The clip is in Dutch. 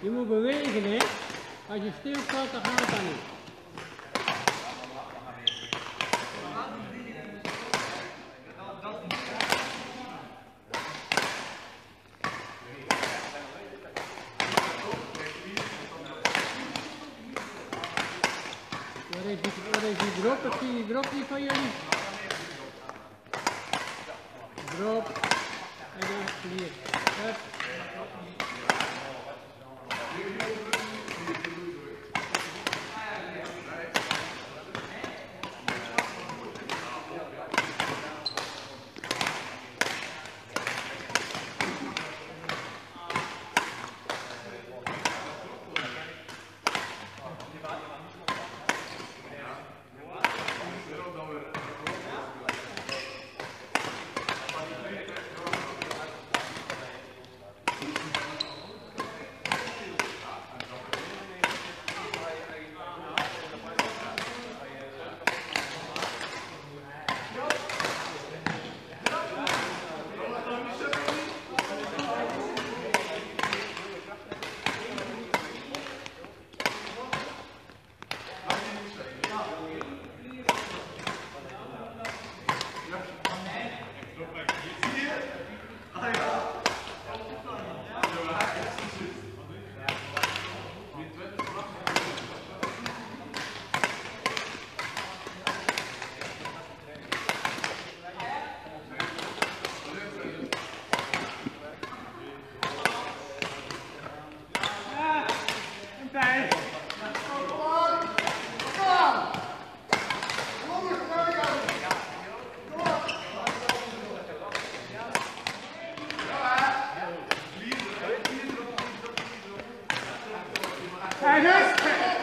Je moet bewegen, hè. Als je stilstaat, dan gaat dat niet. Waar is die, drop? Ik zie die drop niet van jullie. Drop. En dan hier. Hup. Ajá.